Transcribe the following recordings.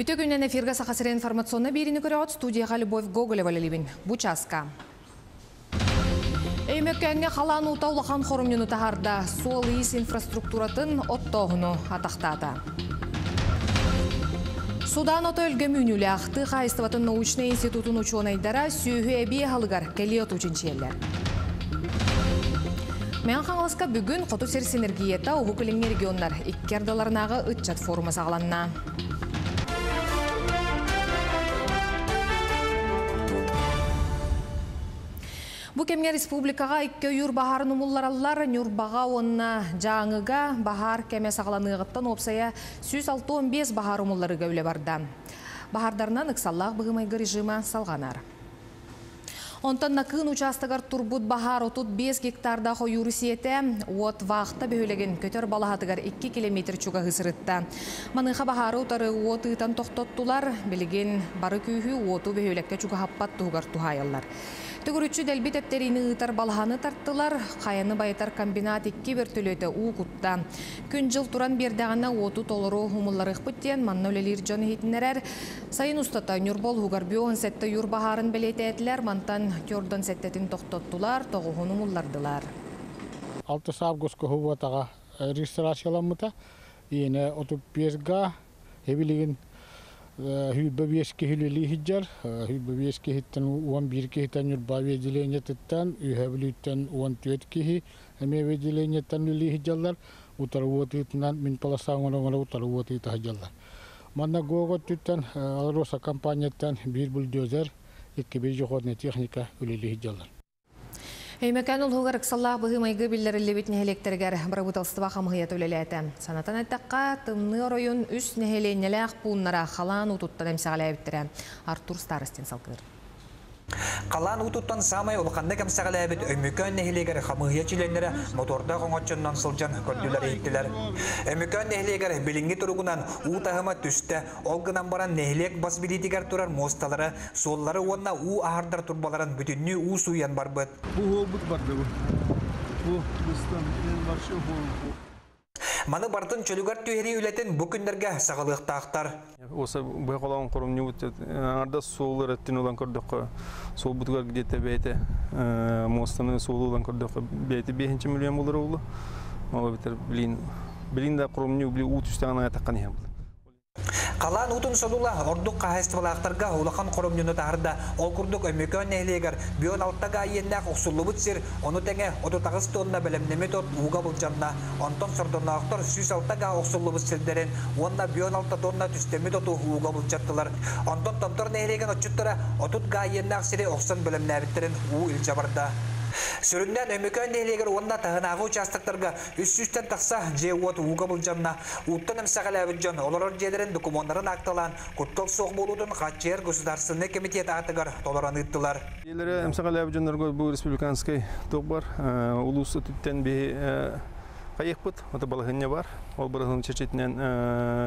Үті күннен эфирға сақасыры информационна беріні көріғат студияға Любовь Гоголева лелебін. Бучаска. Өймөккәңге қалан ұтаулақан хорумнюну тахарда сол ис инфраструктуратын оттоғыну атақтады. Судан ото өлгө мүнүлі ақты қайыстыватын научный институтын учуонайдара сүйі әбе халыгар кәлиот учинчиелер. Мен қаңылысқа бүгін Қоту сер синергиета ұғы көліңе регионлар иккердаларынағы үтчат форумы сағаланна. Бу кемге республикаға икке юр бахар нумуллараллар нюрбаға онна жаңыга бахар кеме сағаланыгыттан опсая 165 бахар умуллары кәуле барда. Ыксаллах бұғымайғы режима салғанар. Онтан накын участагар турбут бахар отут 5 гектарда хойюры сиете, от вақта бөхөлеген көтөр балахатыгар 2 километр чуга хысырытта. Маныха бахары утары от ытан тоқтоттулар, билеген бары күйі оту бөхөлекке чуга хаппат тугар тухайылар. Түгүрүчү эптерини ытар балханы тарттылар, қаяны байтар комбинат икки бір төлөті у кутта. Күн жыл туран бердағана оту толыру хумуллары бұттен манна өлелер жон хитінерер. Сайын устата хугар биоғын сәтті юр бахарын білететлер, мантан тёрдон сәттетін тоқтоттулар, тоғуғын умуллардылар. 6 августка хуватаға регистрацияланмыта, ені 35 хевилеген Хүббі беске хүлелі хиджар, хүббі беске хиттен уан бір кехтен юрба веделениеттен, үйәбіліттен уан төт кехи, әме веделениеттен үлі хиджалар, утар уотытынан мин паласаң оңына утар уотыты хиджалар. Манна гого түттен Алроса компанияттен бір бульдозер, икки бір жоходны техника үлі хиджалар. Өймәкән ул хугар иксаллах быһы майгы билләрелле бит нәһелектергәр барабуталстыва хамыят үлеләтә. Санатан әттәкка тымны район үс нәһеленнәләх пуннара халан утуттан әмсәгәлә биттәрә. Артур Старостин салкыр. Қалан ұтуттан самай олқанды кәмсәғілі әбіт өмікөн нәхілегер қамығия чиленлері моторда қоңатчыннан сылжан көрділер ейттілер. Өмікөн нәхілегер білінгі тұрғынан ұтағыма түсті, олғынан баран нәхілек бас білетігер тұрар мосталары, соллары онна у ағардар тұрбаларын бүтінні у суян бар бұд. Бұл ол бұстан, мен баршы бұл. Маны бартын чөлүгөр түйери үлетін бүкіндерге сағылықтақтар. Осы бұй қолауын құрым не өтті. Арда соулы рәттін olan көрдік. Сол бұтығар где-то бәйті. Мостаны соулы olan көрдік. Бәйті 5 миллион болыр олы. Ола бітір білін. Білін да құрым не білі ұт үстіған аяттаққан ем. Қалан утун содула ордук кахайствалақтарға улахан коромнюну тахарда ол курдук өмөкөн нехлегер бион алтага айеннак оксуллубут сир ону теңе отутагыс тонна белемнеме тот уга булжанна онтон сордонаактор сүз алтага оксуллубут сирдерен онна бион алта тонна түстеми тоту уга булжаттылар онтон томтор нехлеген отчуттара отут гаайеннак сири оксон белемнебиттерин уу илжабарда Сөрүндән өмөкөн нелегер онна тағынағы участоктарға үс-үстен тақса же уот уға бұлжанна. Уттан әмсәғілі әбіджан оларыр жедерін документтарын ақталан құттық соқ болудың қатчер государственный комитет атығар толаран ыттылар. Елері әмсәғілі әбіджанларға бұл республиканский тоқ бар. Бе қайық бұд, ота балығынне бар. Ол балығын чечетінен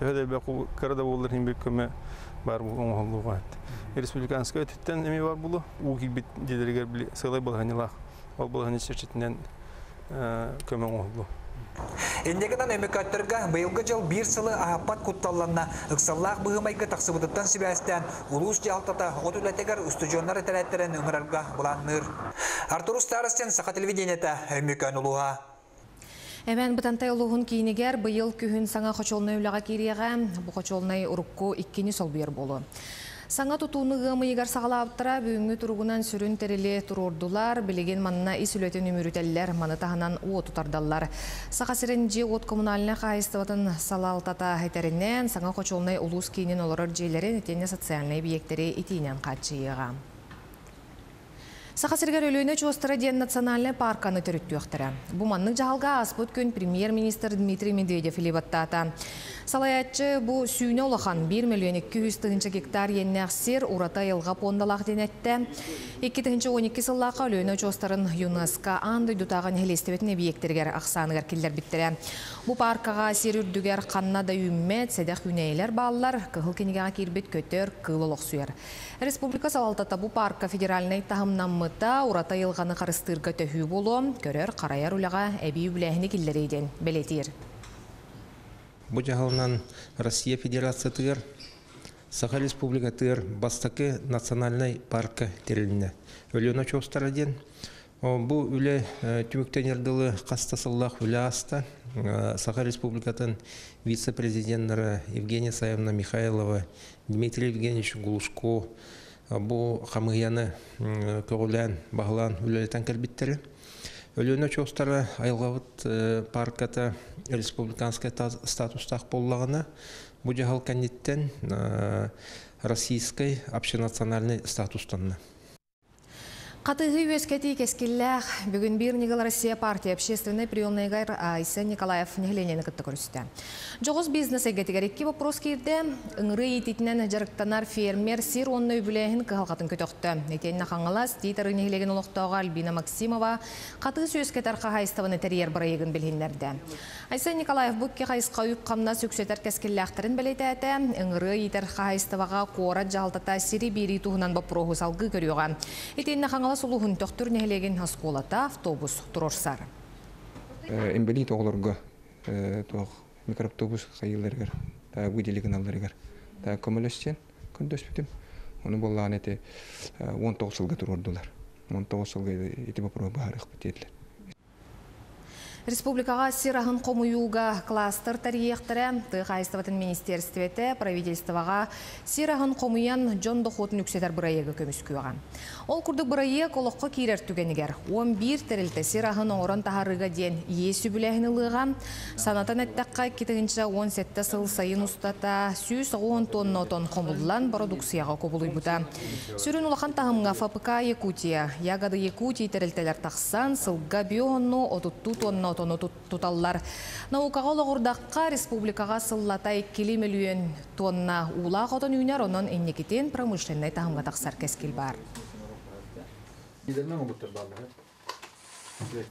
төхедел бәк қарада болыр еңбек көмі бар бұл оңғалуға. Республиканский түттен әме бар бұлы. Уғы бит дедергер сылай балығынелақ ол бұл чечетинен көмөң олду. Индегенан өмөкөттөргө быйылгы жыл бир сылы ахаппат кутталланна ыксаллаах быгымайгы таксыбытыттан сибәстән улус жалтата от үлетегер устужоннар этелеттерен ыңырарга буланныр. Артур Старостен саха телевидениета өмөкөн улуга. Әмән бұтантай ұлығын кейінігер бұйыл күхін саңа қочолны өліға кереға, бұ қочолнай ұрыққу иккені сол бүйір болу. Саңа тұтуыны ғымыйгар сағалаптыра бүгінгі тұрғынан сүрін тәрілі тұрордулар, білеген манына ис үлетін өмірітелілер маны тағынан уы тұтардалар. Сақа сіренже от коммуналына қайыстыватын салалтата әтерінен саңа қочолнай ұлыс кейінен оларыр жейлерін етене социальный биектері итейнен қатшыйыға. Саха сергер өлөйіне чуостыра ден национальный парканы төріттіуқтыра. Бұманның жағалға аспыт күн премьер-министр Дмитрий Медведев илебаттата. Салаятчы бұ сүйіне олахан 1 миллион 200 тығынчы гектар еннәқсер урата елға пондалақ денетті. 2-12 сыллақа өлөйіне чуостырын ЮНЕСКО анды дұтаған хелестебетін объекттергер ақсанығар келдер біттірі. Бұ паркаға сер үрдігер қанна да үммет, сәдәқ үнейлер балылар, кығыл кенегеға кербет көтер, кылылық сүйер. Республика салалтата бұ парка федеральный тағымнан мыта урата елғаны қарыстырға төхі болу, көрер қараяр ұлаға әбей үләхіні келдерейден белетер. Бұ жағылынан Россия Федерация тығыр Саха Республика тыр Бастакы национальный парка терилине. Өлөна чостара ден. О, Бу үле түмүктенердылы кастасыллах үле аста. Э, Саха Республикатын вице-президенттары Евгения Саевна Михайлова, Дмитрий Евгеньевич Гулушко, э, бу хамыяны көгүлән баглан үлелетен кирбиттери. Өлөне чостара айылгабыт э, парката республиканская та- статустах боллагына бу жахал кандиттен э, российской общенациональный статустанна. Қатығы өскеті кескілләқ бүгін бір Нигал Россия партия общественный приемныйғар Айса Николаев нехленені күтті көрісті. Жоғыз бизнес әгетігер екі вопрос керді, ұңыры ететінен фермер сир онны өбіләйін кығалқатын көтіқті. Етеніне қаңылас, дейтары нехлеген ұлықтауға Альбина Максимова қатығы сөскетер қағайыстығын әтерер бірайығын білгендерді. Айса Николаев бұкке қайысқа үйіп қамна сөксетер кескілләқтірін білеті әті, ұңыры етер қағайыстываға қора жалтата сири бири туһунан бопрогу салгы көрüyorга. Этенне хаңала сулуһун төктүр нехлеген хасколата автобус турорсар. эмбели тоголорго тоох микроавтобус хайыларгар та выделеген алларгар та көмөлөстен көндөспүтүм ону боллаан эти он тогуз жылга турордулар. Он тогуз жылга эти попро баарык битетлер Республикаға сирахын қомуюга кластер тарихтары тыйқайыстыватын министерстветі правительствоға сирахын қомуян жон дохотын үксетер бұрайығы көміскуға. Ол күрдік бұрайы колоққа кейрер түгенігер. 11 тәрілті сирахын оңырын тахарыға ден есі бүләхіні лыға. Санатан әттәққа кетігінші 17 сыл сайын ұстата 110 тонна тон қомылдан продукцияға көбілуй бұта. Сүрін улахан тағымға ФПК Якутия, ягады Якутия тәрілтелер тақсан сылға бионну отутту тонна отону туталлар. Наукаға олағырдаққа республикаға сыллата 2 миллион тонна улақ отон үйнер онын эннекетен промышленный тағымға тақсар кескіл бар.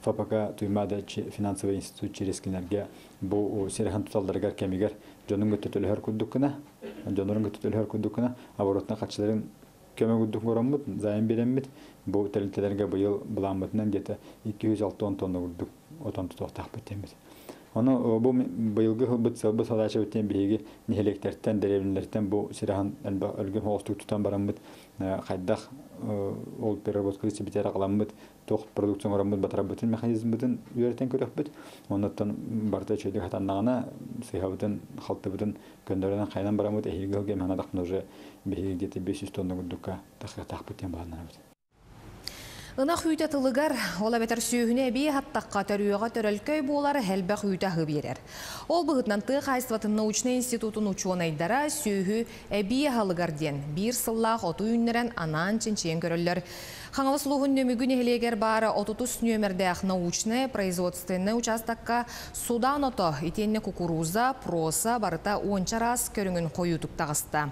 ФПК туймада финансовый институт через кинерге бу серхан туталдаргар кемигер жонун götөтөлөр куддукуна жонорун götөтөлөр куддукуна оборотна катчыларын көмө куддук бороммут зайын береммит бу тәлинтелерге быйыл буламытынан где-то 260 тонна куддук отон тутуктак бетемит Оны бу быйылгы хылбыт сылбы салача өттен биһиги нихелектертен деревнелерден бу сирахан әлбә өлгө холстук тутан бараммыт хайдах ол переработка сибитер каламмыт тох продукцион ораммыт батарабытын механизмбытын үйрәтен көрөкбүт оннаттан барта чөйдү хатаннагана сыйхабытын халтыбытын көндөрөнөн кайнан бараммыт эхилге хылге механадак уже биһиги где-то 500 тонна гуддукка тахтах бытен баанабыт Ына хүйті тылыгар, ола бетер сүйіхіне бей хаттаққа төрüеға төрөлкөй болар хәлбә хүйті берер. Ол бұғытнан тық айстватын научный институтын учуанайдара сүйі әбей халыгар ден. Bir сыллақ оту үннерен анан ченчен көрөллөр. Хаңалы слуғын нөмігін елегер бары отутус нөмірдәқ научный производственный участакка судан ото итенне кукуруза, проса барыта ончарас көріңін қойутук тағыста.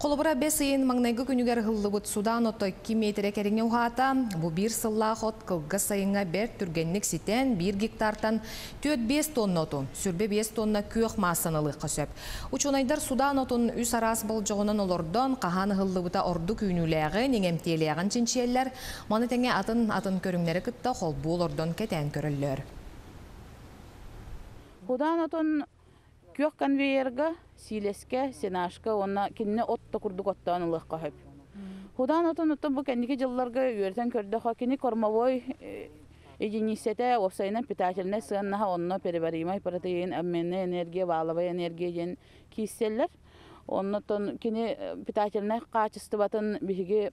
Қолыбыра бес иын маңнайгы күнігер ғыллыбыт судан ото 2 метре кәріңе ұғата, бұ бір сыллақ от кылғы сайынға бер түргенлік ситен 1 гектартан 4-5 тонна оту, сүрбе 5 тонна көк масынылы қысып. Учунайдар судан отун үс арас бұл жоғынан олордон қахан ғыллыбыта орду күйніләғі неңемтелеғін чинчиелер Маны тәңе атын атын көріңлері кытта қол бұл ордон кетен көрілер. Худан отон күйок конвейерга, силеске, сенашка, онна кинне отто курдук оттан ылық қахып. Худан отон оттон бу кәндігі жылларга үйертен көрді хакини кормовой единицете опсайна питательне сыаннаха онно перебаримай протеин, обменная энергия, валовая энергия ден киселлер. Оннотон кини питательне качествоватын биһиги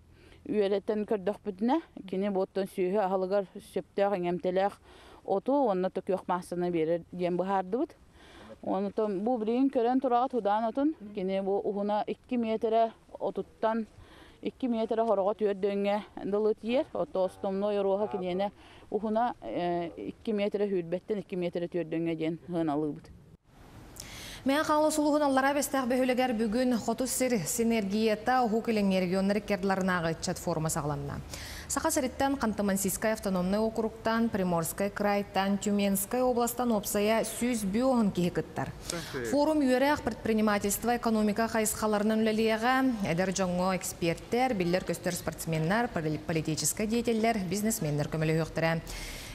үйелеттен көрдөх бүтүнэ кини боттон сүйүһү ахалыгар сөптөөх эңемтелеэх оту онно токуох маасына берер диэн быһаардыбыт онутон бу билигин көрөн тураҕат худаан отун кини бу уһуна икки метре отуттан икки метре хорого түөрдөңҥэ дылы тиер ото остомно оруоха киниэне уһуна икки метре хүрбеттен икки метре түөрдөңҥэ диэн хыын алыыбыт Мен қалы сұлығын аллара бәстәқ бөхілігер бүгін қоту сир синергията ұху келен регионлар кердларынағы чат форма сағламна. Сақа сәриттен Қантамансийскай автономный округтан, Приморскай крайтан, Тюменскай областан опсая сүз кейкіттар. Форум үйерек предпринимательство экономика қайысқаларынан үлелеға, әдір жоңғы эксперттер, білдер көстер спортсменнар, политический деятельдер, бизнесменнер көмілі өқтірі.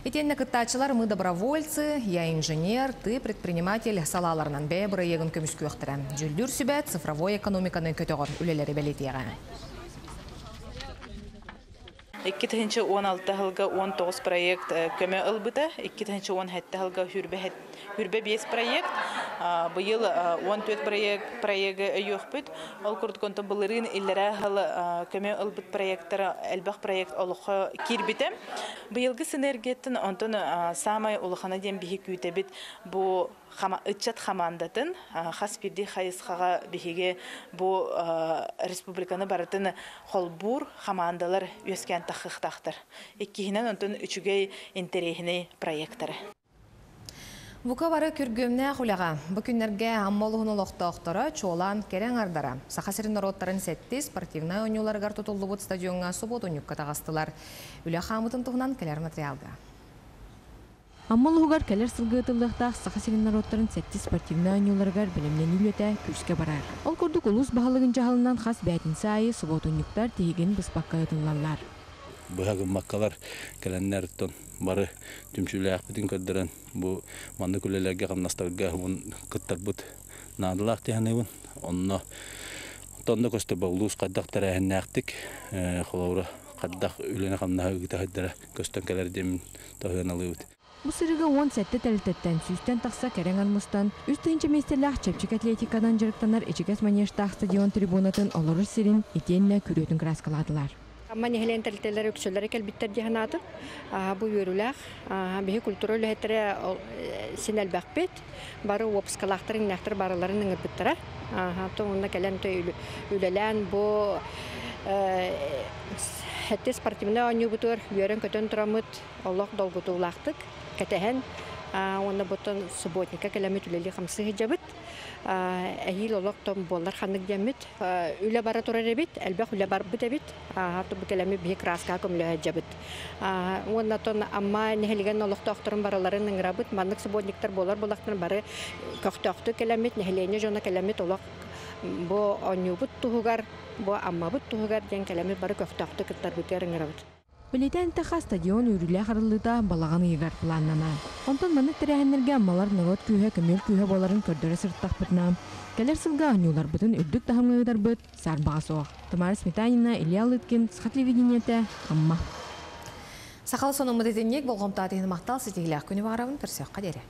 Итенне кыттачылар мы добровольцы, я инженер, ты предприниматель салаларынан бе бұрайығын көміскі өқтірі. Жүлдүр сүбәт цифровой экономиканы көтіғыр үлелері белетеға. 2016 жылга 19 проект көмө ылбыта, 2017 жылга хүрбе хүрбе 5 проект, быйыл 14 проект проекты өйөкпүт. Ол курдуконто былырын иллере хыл көмө ылбыт проекттары элбах проект олохо кирбите. Быйылгы синергеттин онтон самай улухана ден бихи күтебит бу хама ычат хамандатын хас бирди хайысхага бихиге бу республиканы баратын холбур хамандалар өскен тахыхтахтар. Иккиһинен онтон үчүгей интерехини проекттары. Бука бары күргөмнә хулага. Бу күннәргә аммалыгын олохтоохтора чолан керең ардара. Сахасырын народтарын сетти спортивный ойнуларга тутуллубут стадионга суботунюкка тагастылар. Үлә хамытын тугынан келер материалга. Аммал келер сылгыытылыхтаах саха сирин народтарын сетти спортивный ойнуларгар билемнен үлөтә күрскә барар. Ол курдук улус баһалыгын жаһалынан хас бәтин сайы тиген быспакка ытыллалар. Быһагы маккалар келеннер тон. Бары түмшүләк битин көддөрөн бу манны күлелерге камнастарга бун кыттар бут надылак тяны онно тонно көстө болус каддак тарахнактик холора каддак үлене камна гытадара көстөн келер дем тохын алыбыт Бу сырыга 10 сәтте тәлтәттән сүстән тақса кәрәң анмыстан, үз тыйынча местерләх чепчик атлетикадан жырыктанар Эчегес манештах стадион трибунатын олорыр сирин итенне күрөтүн краскаладылар. Амма нехлен тәлтәләр үксөләр кәлбиттер җиһанаты. Бу йөрүләх, бихи культура ләһәттере синәл бәкпет. Бары опскалахтырын нәхтер барыларын ңыр биттера. Аха, тоңна кәлән төй үләлән бу хәтте спортивна ойны бутыр, йөрен көтөн торамыт, Аллаһ долгутулактык. Кәтәһән Онна ботон субботника кәләмет үлели хамсы хиджабыт. Әйил олок том боллар ханнык дәмит. Үлә бара турар бит, әлбәх үлә бар бит бит. Хатты бу кәләме бик краска көмле хиджабыт. Онна тон амма нехелгән олок тохторын бараларын ыңрабыт. Маннык субботниктар болар болактан бары көктөктө кәләмет нехелене жона ыйгар планнана. Онтон маны тирәһеннәргә малар народ күйә көмөл күйә боларын көрдөрө сырттахпытна. Келер сылга анюлар бытын үрдүк тахамгыйдар быт сарбага соқ. Тамара Сметанина, Илья Лыткин, Схатливидениете, Амма. Сақал соның мұдетенек болғымта атейін мақтал сетегілі күні бағарауын персеққа дере.